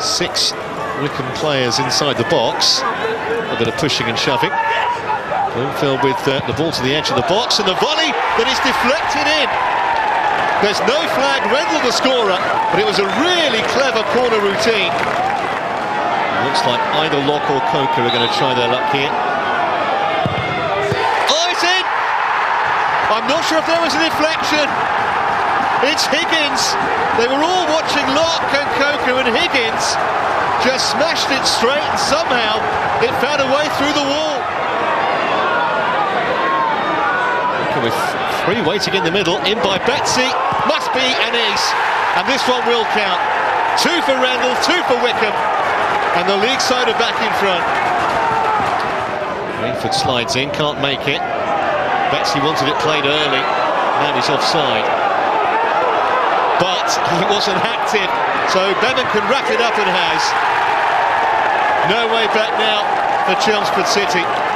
Six Wycombe players inside the box. A bit of pushing and shoving. Bloomfield with uh, the ball to the edge of the box and the volley that is deflected in. There's no flag, Rendell the scorer, but it was a really clever corner routine. Looks like either Locke or Coker are going to try their luck here. Oh, it's in! I'm not sure if there was a deflection. It's Higgins. They were all watching And Higgins just smashed it straight and somehow it found a way through the wall. With three waiting in the middle, in by Betsy, must be an ace, and this one will count. Two for Rendell, two for Wycombe, and the league side are back in front. Rainford slides in, can't make it. Betsy wanted it played early, now he's offside. But he wasn't active, so Bevan can wrap it up and has. No way back now for Chelmsford City.